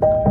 you